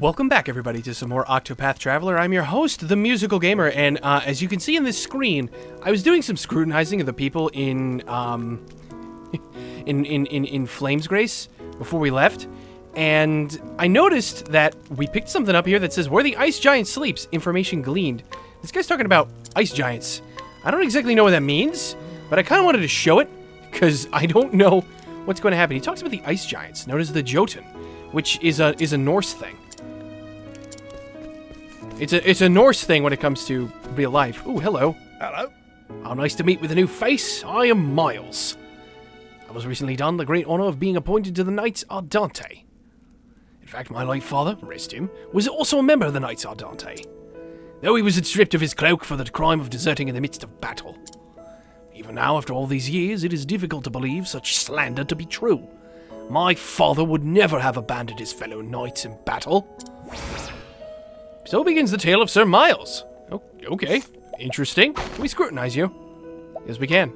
Welcome back, everybody, to some more Octopath Traveler. I'm your host, the Musical Gamer, and uh, as you can see in this screen, I was doing some scrutinizing of the people in um, in, in in in Flamesgrace before we left, and I noticed that we picked something up here that says where the ice giant sleeps. Information gleaned. This guy's talking about ice giants. I don't exactly know what that means, but I kind of wanted to show it because I don't know what's going to happen. He talks about the ice giants, known as the Jotun, which is a is a Norse thing. It's a it's a Norse thing when it comes to real life. Oh, hello. Hello. How nice to meet with a new face. I am Miles. I was recently done the great honor of being appointed to the Knights Ardante. In fact, my late father, rest him, was also a member of the Knights Ardante. Though he was stripped of his cloak for the crime of deserting in the midst of battle. Even now, after all these years, it is difficult to believe such slander to be true. My father would never have abandoned his fellow knights in battle. So begins the tale of Sir Miles. Okay, interesting. Can we scrutinize you? Yes, we can.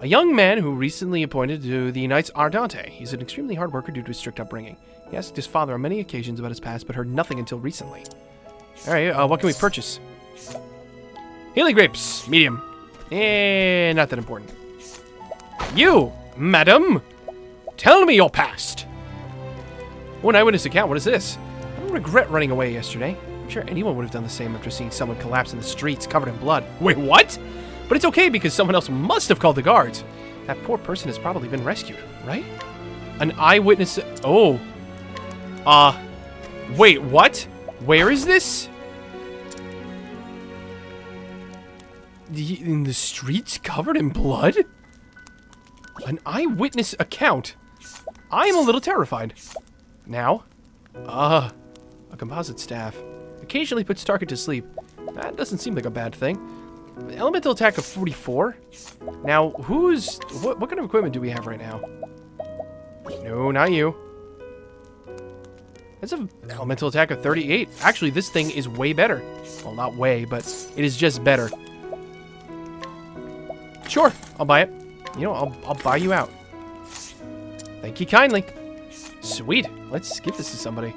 A young man who recently appointed to the Knights Ardante. He's an extremely hard worker due to his strict upbringing. He asked his father on many occasions about his past, but heard nothing until recently. Alright, uh, what can we purchase? Healing grapes, medium. Eh, not that important. You, madam, tell me your past. An eyewitness account. What is this? Don't regret running away yesterday. I'm sure anyone would have done the same after seeing someone collapse in the streets covered in blood. Wait, what? But it's okay because someone else must have called the guards. That poor person has probably been rescued, right? An eyewitness. Oh. Uh. Wait, what? Where is this? In the streets covered in blood? An eyewitness account. I am a little terrified. Now? Uh, a composite staff. Occasionally puts target to sleep. That doesn't seem like a bad thing. Elemental attack of 44? Now, who's... What, what kind of equipment do we have right now? No, not you. That's an elemental attack of 38. Actually, this thing is way better. Well, not way, but it is just better. Sure, I'll buy it. You know, I'll, I'll buy you out. Thank you kindly. Sweet. Let's give this to somebody.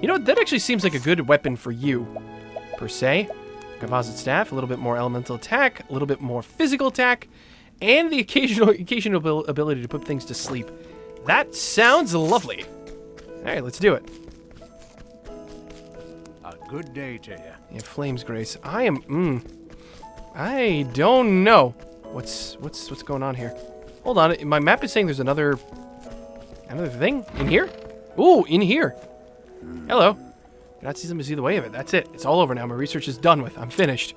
You know, that actually seems like a good weapon for you, per se. Composite staff, a little bit more elemental attack, a little bit more physical attack, and the occasional occasional ability to put things to sleep. That sounds lovely. All right, let's do it. A good day to you. Yeah, Flamesgrace. I am. Mm, I don't know. What's what's what's going on here? Hold on. My map is saying there's another another thing in here. Ooh, in here. Hello. Did see them to see the way of it. That's it. It's all over now. My research is done with. I'm finished.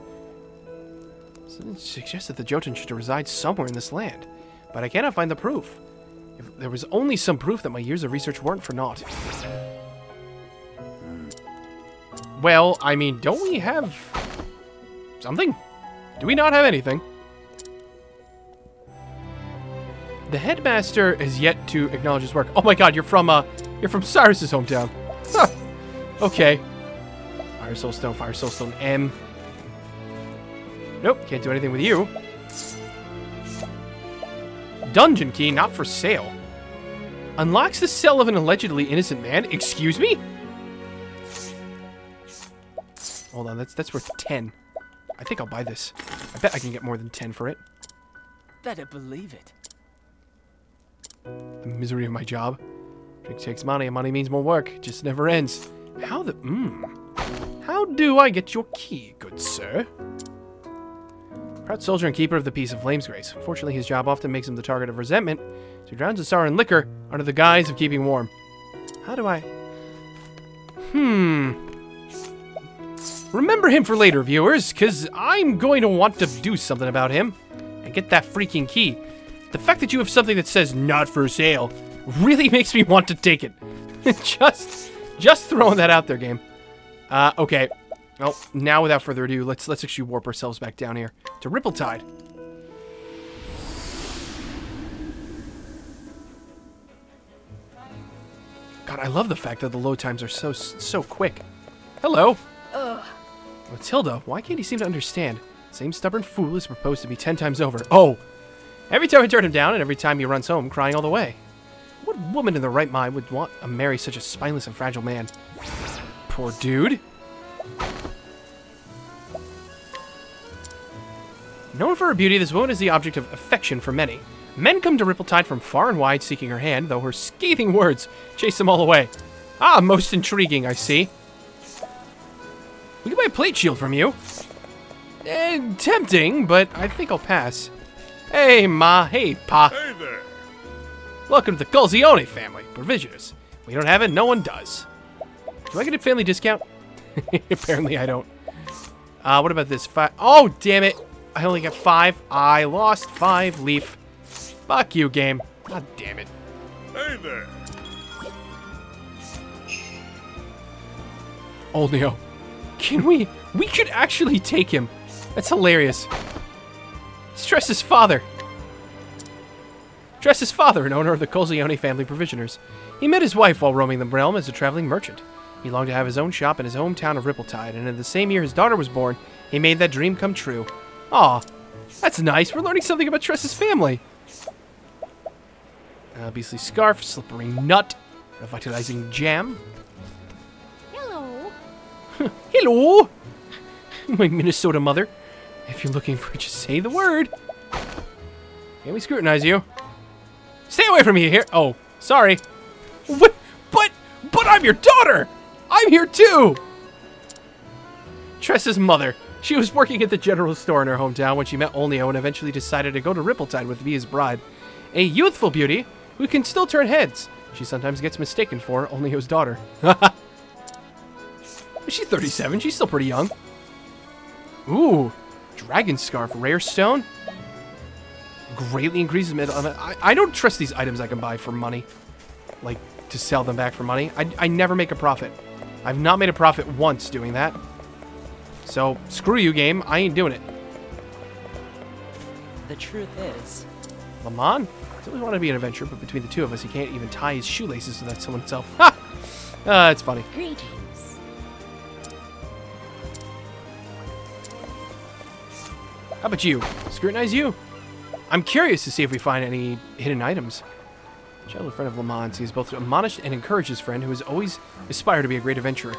Something suggests that the Jotun should reside somewhere in this land, but I cannot find the proof. If there was only some proof that my years of research weren't for naught. Well, I mean, don't we have something? Do we not have anything? The headmaster has yet to acknowledge his work. Oh my god, you're from, uh, you're from Cyrus's hometown. Huh. Okay. Fire Soul Stone, Fire Soul Stone M. Nope, can't do anything with you. Dungeon key, not for sale. Unlocks the cell of an allegedly innocent man? Excuse me? Hold on, that's that's worth 10. I think I'll buy this. I bet I can get more than 10 for it. Better believe it. The misery of my job. Drink takes money, and money means more work. It just never ends. How the... Mmm. How do I get your key, good sir? Proud soldier and keeper of the peace of Flamesgrace. Unfortunately, his job often makes him the target of resentment, so he drowns his sorrow in liquor under the guise of keeping warm. How do I... Hmm... Remember him for later, viewers, because I'm going to want to do something about him and get that freaking key. The fact that you have something that says not for sale really makes me want to take it. just, just throwing that out there, game. Uh, okay. Well, now without further ado, let's let's actually warp ourselves back down here to Rippletide. God, I love the fact that the load times are so so quick. Hello. Matilda, why can't he seem to understand? Same stubborn fool has proposed to me ten times over. Oh! Every time I turn him down, and every time he runs home crying all the way. What woman in the right mind would want to marry such a spineless and fragile man? Poor dude. Known for her beauty, this woman is the object of affection for many. Men come to Rippletide from far and wide seeking her hand, though her scathing words chase them all away. Ah, most intriguing, I see. We can buy a plate shield from you. Eh, tempting, but I think I'll pass. Hey, Ma. Hey, Pa. Welcome to the Colzione family. Provisioners. We don't have it, no one does. Do I get a family discount? Apparently I don't. Uh, what about this? Five. Oh, damn it. I only got five. I lost five. Leaf. Fuck you, game. God damn it. Hey there. Olneo. Can we? We could actually take him. That's hilarious. Tressa's father. Tressa's father, an owner of the Colzione family provisioners. He met his wife while roaming the realm as a traveling merchant. He longed to have his own shop in his hometown of Rippletide, and in the same year his daughter was born, he made that dream come true. Aw, that's nice. We're learning something about Tressa's family. Uh, beastly scarf, slippery nut, revitalizing jam. Hello. Hello, my Minnesota mother. If you're looking for, it, just say the word. Can we scrutinize you? Stay away from me here. Oh, sorry. What? But, but I'm your daughter. I'm here too. Tressa's mother. She was working at the general store in her hometown when she met Olneo and eventually decided to go to Rippletide with his bride. A youthful beauty who can still turn heads. She sometimes gets mistaken for Olneo's daughter. She's 37. She's still pretty young. Ooh, dragon scarf, rare stone. Greatly increases mid. I, I don't trust these items I can buy for money, like to sell them back for money. I, I never make a profit. I've not made a profit once doing that. So screw you, game. I ain't doing it. The truth is, Lamont, I always wanted to be an adventurer, but between the two of us, he can't even tie his shoelaces without someone else. Ha! Uh, it's funny. Greetings. How about you? Scrutinize you. I'm curious to see if we find any hidden items. Childhood friend of Lamont, he is both admonished and encouraged his friend, who has always aspired to be a great adventurer.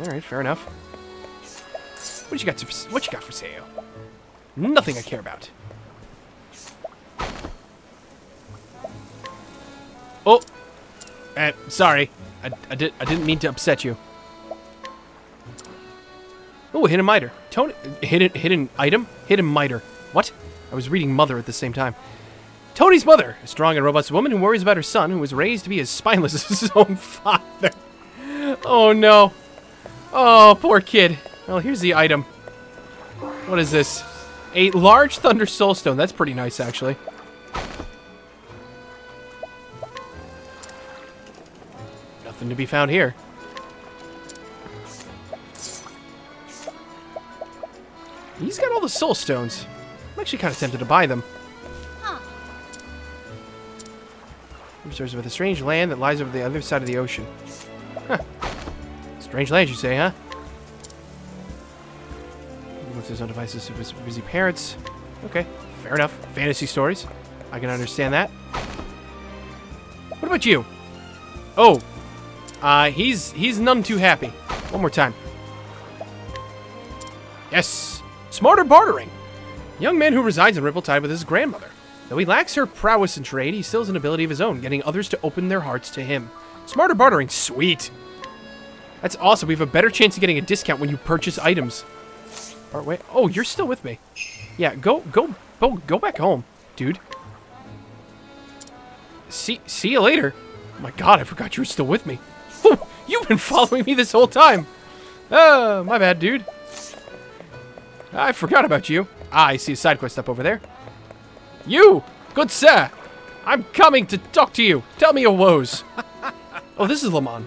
All right, fair enough. What you got? To, what you got for sale? Nothing I care about. Oh, uh, sorry. I, I did. I didn't mean to upset you. Oh, hidden miter. Tony, hidden hidden item, hidden miter. What? I was reading mother at the same time. Tony's mother, a strong and robust woman who worries about her son, who was raised to be as spineless as his own father. Oh no. Oh, poor kid. Well, here's the item. What is this? A large thunder soulstone. That's pretty nice, actually. Nothing to be found here. He's got all the soul stones. I'm actually kind of tempted to buy them. Huh. Observes with a strange land that lies over the other side of the ocean. Huh. Strange land, you say, huh? With his own devices to his busy parents. Okay, fair enough. Fantasy stories. I can understand that. What about you? Oh, uh, he's he's none too happy. One more time. Yes, smarter bartering. Young man who resides in Rippletide with his grandmother. Though he lacks her prowess in trade, he still has an ability of his own, getting others to open their hearts to him. Smarter bartering, sweet. That's awesome. We have a better chance of getting a discount when you purchase items. Part way. Oh, you're still with me. Yeah, go, go, go, go back home, dude. See, see you later. Oh my God, I forgot you were still with me. Oh, you've been following me this whole time. Oh, my bad, dude. I forgot about you. Ah, I see a side quest up over there. You, good sir. I'm coming to talk to you. Tell me your woes. oh, this is Lamont.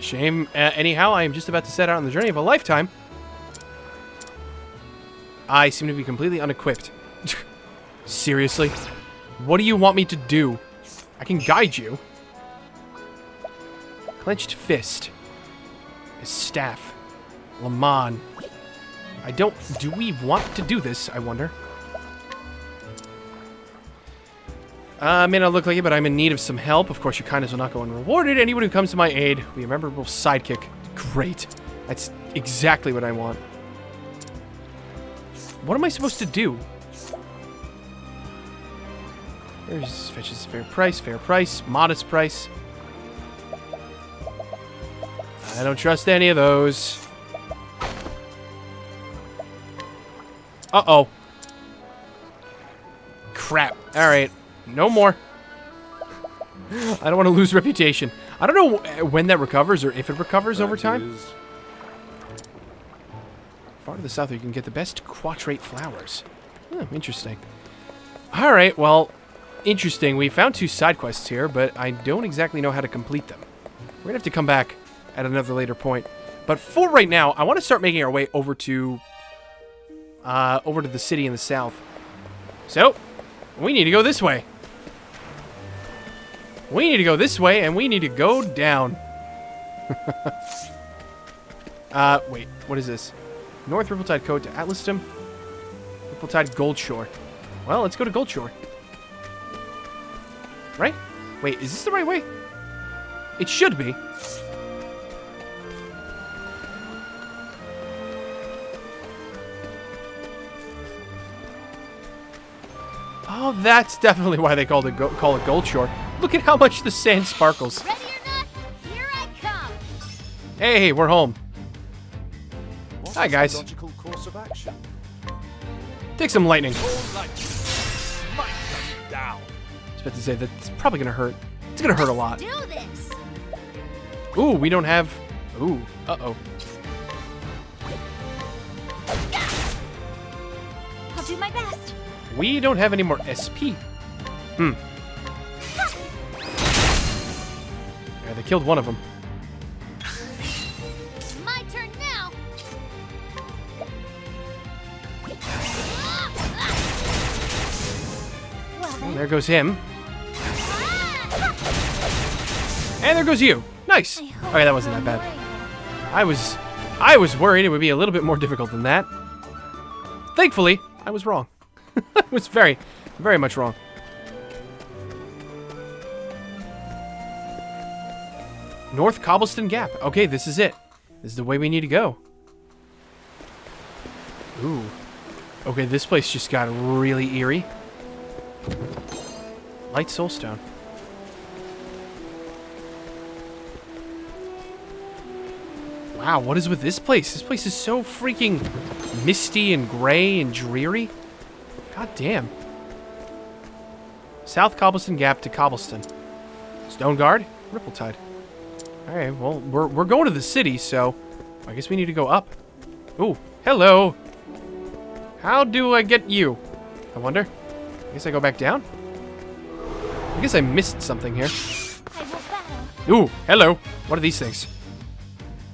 Shame. Uh, anyhow, I am just about to set out on the journey of a lifetime. I seem to be completely unequipped. Seriously? What do you want me to do? I can guide you. Clenched fist. His staff. Lamont. I don't... Do we want to do this, I wonder? Uh, may not look like it, but I'm in need of some help. Of course, your kindness will not go unrewarded. Anyone who comes to my aid will be a memorable sidekick. Great. That's exactly what I want. What am I supposed to do? There's fetches fair price, fair price, modest price. I don't trust any of those. Uh-oh. Crap. Alright. No more. I don't want to lose reputation. I don't know when that recovers or if it recovers over time. Far to the south, you can get the best quatrate flowers. Hmm, interesting. All right, well, interesting. We found two side quests here, but I don't exactly know how to complete them. We're gonna have to come back at another later point. But for right now, I want to start making our way over to, uh, over to the city in the south. So, we need to go this way. We need to go this way, and we need to go down. uh, wait, what is this? North Rippletide Code to Atlasdam. Rippletide Goldshore. Well, let's go to Goldshore. Right? Wait, is this the right way? It should be. Oh, that's definitely why they called it go call it Goldshore. Look at how much the sand sparkles. Ready or not, here I come. Hey, we're home. What Hi, guys. course of action? Take some lightning. Lightning, down. I was about to say that's probably gonna hurt. It's gonna hurt a lot. Do this. Ooh, we don't have. Ooh, uh oh. We don't have any more SP. Hmm. Yeah, they killed one of them. My turn now. Well. There goes him. And there goes you. Nice. Okay, that wasn't that bad. I was, I was worried it would be a little bit more difficult than that. Thankfully, I was wrong. I was very, very much wrong. North Cobblestone Gap. Okay, this is it. This is the way we need to go. Ooh. Okay, this place just got really eerie. Light Soulstone. Wow, what is with this place? This place is so freaking misty and gray and dreary. God damn. South Cobblestone Gap to Cobblestone. Stonegard, Rippletide. Alright, well, we're, we're going to the city, so I guess we need to go up. Ooh, hello. How do I get you? I wonder. I guess I go back down? I guess I missed something here. Ooh, hello. What are these things?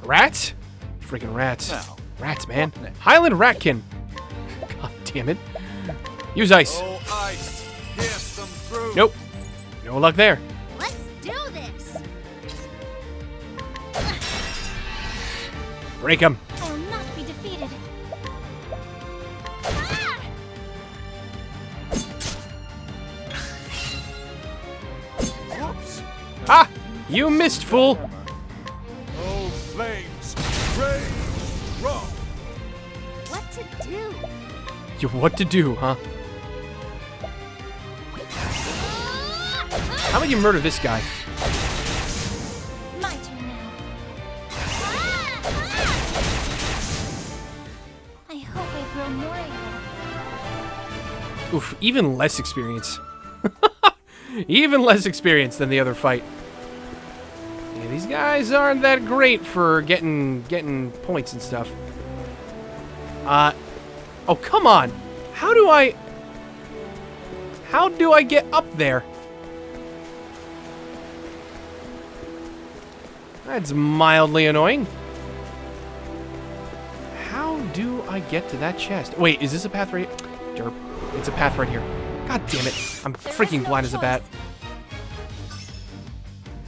Rats? Freaking rats. Rats, man. Highland Ratkin. God damn it. Use ice. oh ice, pierce them through. Nope. No luck there. Let's do this. Break him. I will not be defeated. Ah! Whoops. Ah! You missed, fool. Oh flames, rage, strong. What to do? You what to do, huh? How about you murder this guy? My turn now. I hope I grow more able. Oof, even less experience. even less experience than the other fight. Yeah, these guys aren't that great for getting getting points and stuff. Uh Oh, come on. How do I How do I get up there? That's mildly annoying. How do I get to that chest? Wait, is this a path right Derp. It's a path right here. God damn it. I'm There freaking no blind as a bat.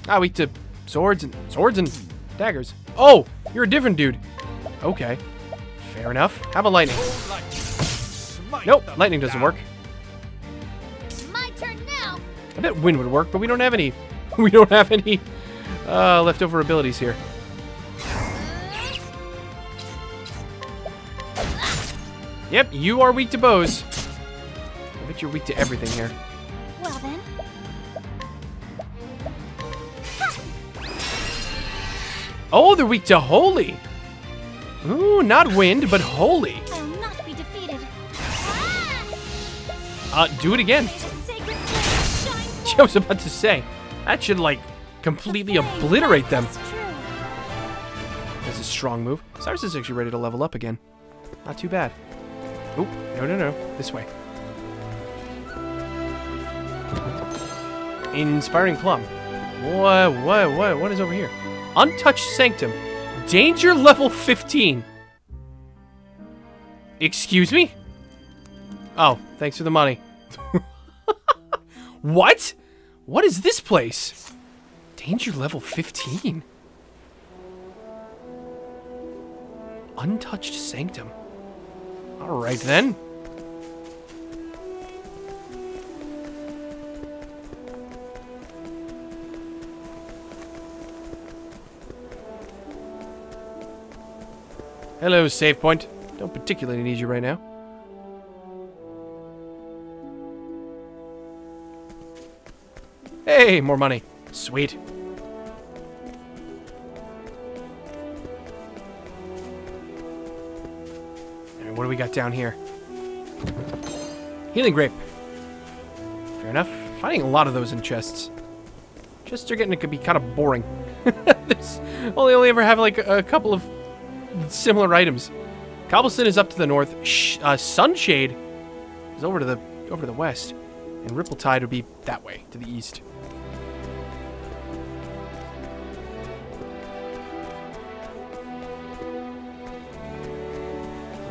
Ah, weak to swords and swords and daggers. Oh, you're a different dude. Okay. Fair enough. How about lightning? Nope, lightning doesn't work. My turn now. I bet wind would work, but we don't have any. We don't have any uh, leftover abilities here. Yep, you are weak to bows. I bet you're weak to everything here. Well then, Oh, they're weak to holy. Ooh, not wind, but holy. I'll not be defeated. Ah! Uh, do it again. May the sacred flame shine I was about to say, that should like completely obliterate them. That's a strong move. Cyrus is actually ready to level up again. Not too bad. Oh, no, no, no. This way. Inspiring Plum. What, what, what, what is over here? Untouched Sanctum. Danger level 15. Excuse me? Oh, thanks for the money. what? What is this place? Danger level 15? Untouched Sanctum. Alright then. Hello, save point. Don't particularly need you right now. Hey, more money. Sweet. What do we got down here? Healing grape. Fair enough. Finding a lot of those in chests. Chests are getting to be kind of boring. Only only ever have like a, a couple of similar items. Cobblestone is up to the north. Sh uh, Sunshade is over to the over to the west, and Rippletide would be that way to the east.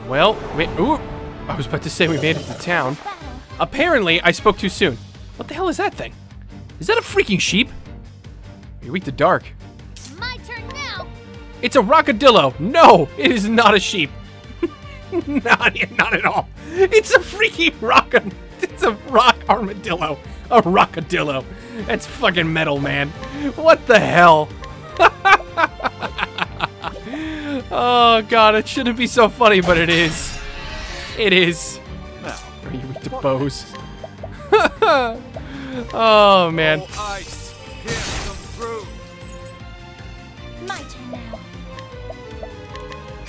Well, wait, ooh, I was about to say we made it to town. Apparently, I spoke too soon. What the hell is that thing? Is that a freaking sheep? You're weak to dark. My turn now. It's a rockadillo. No, it is not a sheep. not, not at all. It's a freaking rock. It's a rock armadillo. A rockadillo. That's fucking metal, man. What the hell? oh god, it shouldn't be so funny, but it is. It is. Now, Are you weak to bows? oh man. all ice, pierce them through. My turn now.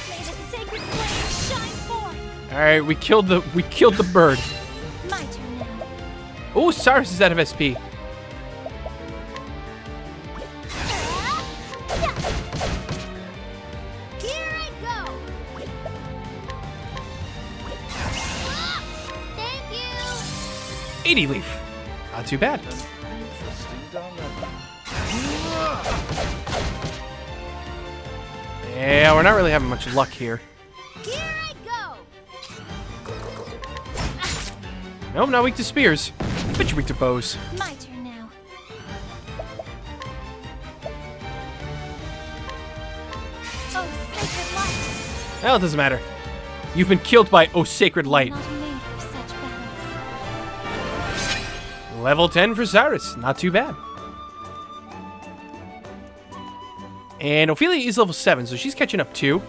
May the sacred flame shine forth. All right, we killed the we killed the bird. My. Oh, Cyrus is out of SP. 80 leaf. Not too bad. Yeah, we're not really having much luck here. Here I go. Nope, not weak to spears. But you're weak to bows. My turn now. Oh, sacred light. Well, it doesn't matter. You've been killed by Oh Sacred Light. Level 10 for Cyrus. Not too bad. And Ophilia is level 7, so she's catching up too.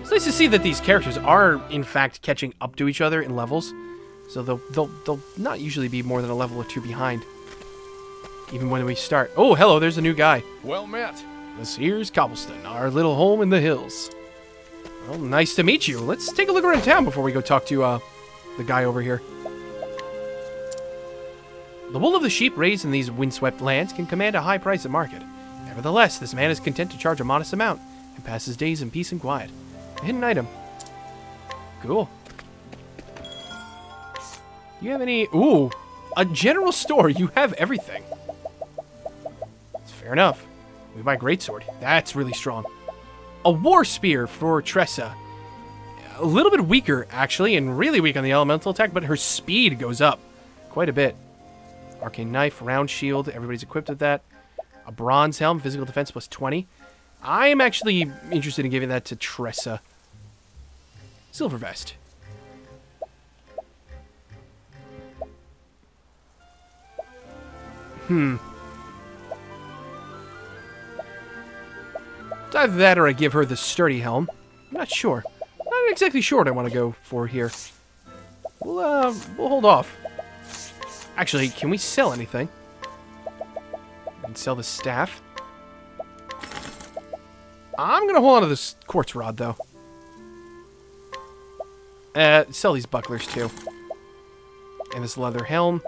It's nice to see that these characters are, in fact, catching up to each other in levels. So they'll, they'll, they'll not usually be more than a level or two behind. Even when we start. Oh, hello, there's a new guy. Well met. This here's Cobblestone, our little home in the hills. Well, nice to meet you. Let's take a look around town before we go talk to uh, the guy over here. The wool of the sheep raised in these windswept lands can command a high price at market. Nevertheless, this man is content to charge a modest amount and pass his days in peace and quiet. A hidden item. Cool. You have any... Ooh, a general store. You have everything. It's fair enough. We buy greatsword. That's really strong. A war spear for Tressa. A little bit weaker, actually, and really weak on the elemental attack, but her speed goes up quite a bit. Arcane knife, round shield. Everybody's equipped with that. A bronze helm, physical defense plus 20. I am actually interested in giving that to Tressa. Silver vest. Hmm. It's either that or I give her the sturdy helm. I'm not sure. I'm Not exactly sure what I want to go for here. We'll, uh, we'll hold off. Actually, can we sell anything? Sell the staff. I'm gonna hold on to this quartz rod, though. Uh, sell these bucklers, too. And this leather helm.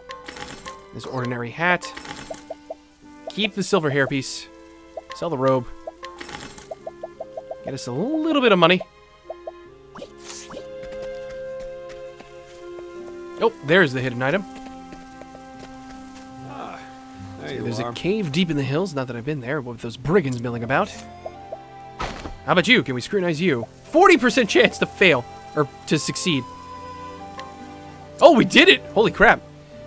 This ordinary hat. Keep the silver hairpiece. Sell the robe. Get us a little bit of money. Oh, there's the hidden item. There's a cave deep in the hills. Not that I've been there, with those brigands milling about. How about you? Can we scrutinize you? 40% chance to fail. Or to succeed. Oh, we did it! Holy crap.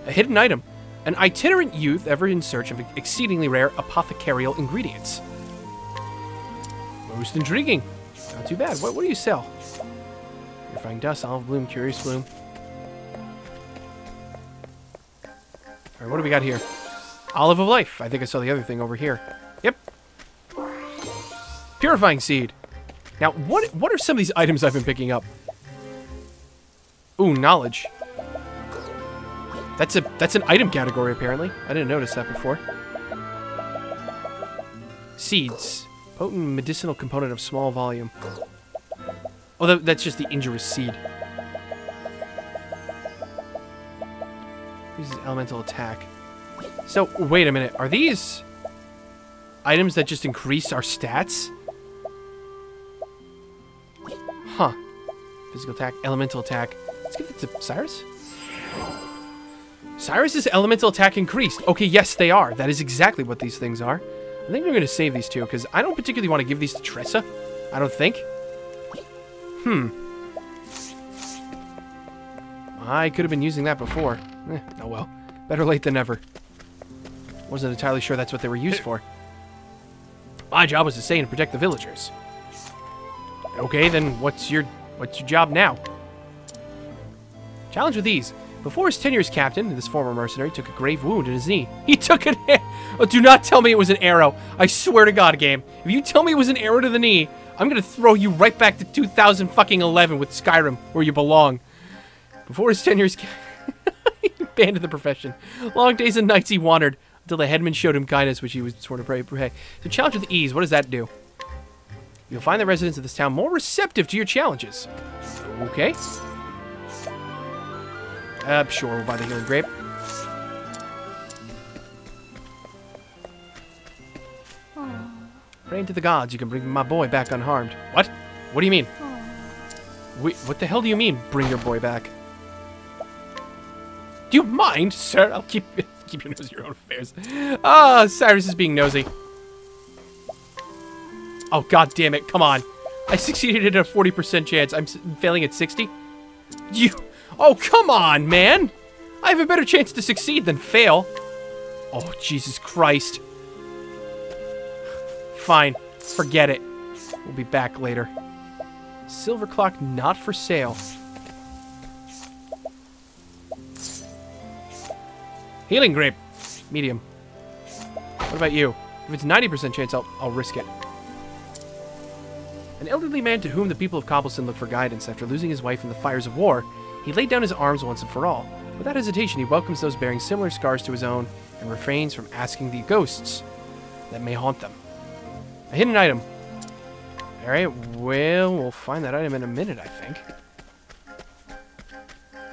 A hidden item. An itinerant youth ever in search of exceedingly rare apothecarial ingredients. Most intriguing. Not too bad. What, what do you sell? Purifying dust, olive bloom, curious bloom. Alright, what do we got here? Olive of life. I think I saw the other thing over here. Yep. Purifying seed. Now, what what are some of these items I've been picking up? Ooh, knowledge. That's a that's an item category apparently. I didn't notice that before. Seeds. Potent medicinal component of small volume. Oh, that, that's just the injurious seed. Uses elemental attack. So, wait a minute. Are these items that just increase our stats? Huh. Physical attack, elemental attack. Let's give it to Cyrus. Cyrus's elemental attack increased. Okay, yes, they are. That is exactly what these things are. I think we're going to save these two, because I don't particularly want to give these to Tressa. I don't think. Hmm. I could have been using that before. Eh, oh well. Better late than never. Wasn't entirely sure that's what they were used for. My job was to stay and protect the villagers. Okay, then what's your what's your job now? Challenge with ease. Before his tenure as captain, this former mercenary took a grave wound in his knee. He took an Oh, do not tell me it was an arrow. I swear to God, game. If you tell me it was an arrow to the knee, I'm gonna throw you right back to 2000 fucking 11 with Skyrim, where you belong. Before his tenure as captain, he abandoned the profession. Long days and nights he wandered until the headman showed him kindness, which he was sworn to pray. pray. So challenge with ease. What does that do? You'll find the residents of this town more receptive to your challenges. Okay. Uh, sure, we'll buy the healing grape. Praying to the gods, you can bring my boy back unharmed. What? What do you mean? Wait, what the hell do you mean, bring your boy back? Do you mind, sir? I'll keep keep your nose in your own affairs. Ah, Cyrus is being nosy. Oh, god damn it, come on. I succeeded at a 40% chance. I'm failing at 60? You... Oh, come on, man! I have a better chance to succeed than fail. Oh, Jesus Christ. Fine. Forget it. We'll be back later. Silver clock not for sale. Healing grape. Medium. What about you? If it's 90% chance, I'll, I'll risk it. An elderly man to whom the people of Cobblestone looked for guidance after losing his wife in the fires of war, he laid down his arms once and for all. Without hesitation, he welcomes those bearing similar scars to his own and refrains from asking the ghosts that may haunt them. A hidden item. Alright, well, we'll find that item in a minute, I think.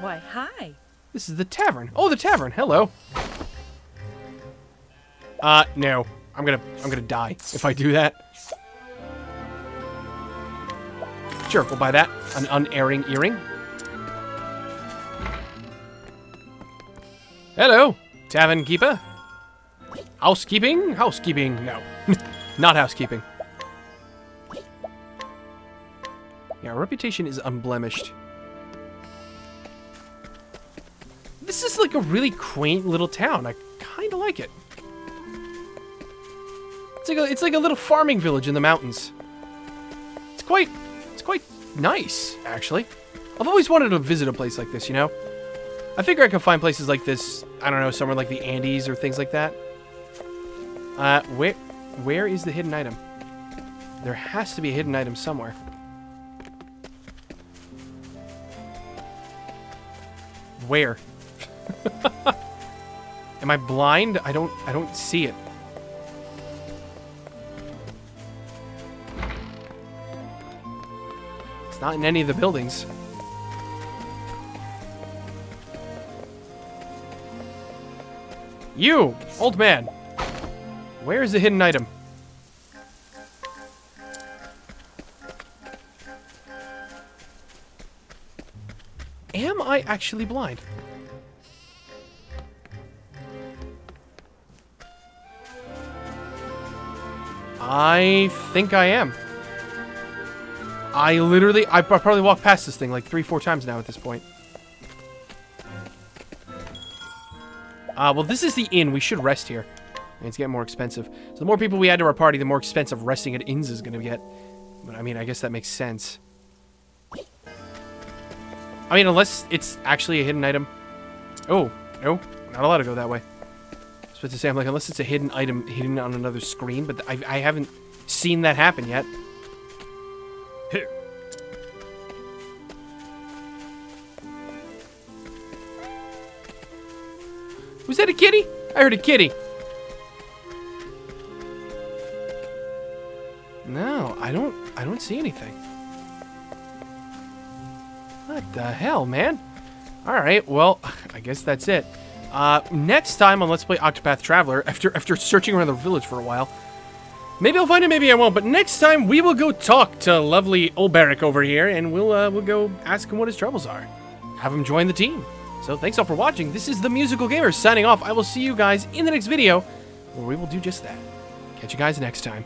Why, hi. This is the tavern. Oh, the tavern. Hello. Uh, no. I'm gonna, I'm gonna die if I do that. Sure, we'll buy that. An unerring earring. Hello, tavern keeper. Housekeeping? Housekeeping? No. Not housekeeping. Yeah, our reputation is unblemished. This is like a really quaint little town. I kind of like it. It's like a, it's like a little farming village in the mountains. It's quite, it's quite nice, actually. I've always wanted to visit a place like this, you know? I figure I could find places like this, I don't know, somewhere like the Andes or things like that. Uh, where, where is the hidden item? There has to be a hidden item somewhere. Where? Am I blind? I don't I don't see it. It's not in any of the buildings. You, old man. Where is the hidden item? Am I actually blind? I think I am. I literally, I probably walked past this thing like three, four times now at this point. Uh, well, this is the inn. We should rest here. It's getting more expensive. So the more people we add to our party, the more expensive resting at inns is going to get. But I mean, I guess that makes sense. I mean, unless it's actually a hidden item. Oh, no. Not allowed to go that way. I was about to say, I'm like, unless it's a hidden item hidden on another screen, but I, I haven't seen that happen yet. Here. Was that a kitty? I heard a kitty. No, I don't I don't see anything. What the hell, man? Alright, well, I guess that's it. Uh, next time on Let's Play Octopath Traveler, after after searching around the village for a while, maybe I'll find it, maybe I won't, but next time we will go talk to lovely Olberic over here, and we'll, uh, we'll go ask him what his troubles are. Have him join the team. So thanks all for watching. This is The Musical Gamer signing off. I will see you guys in the next video, where we will do just that. Catch you guys next time.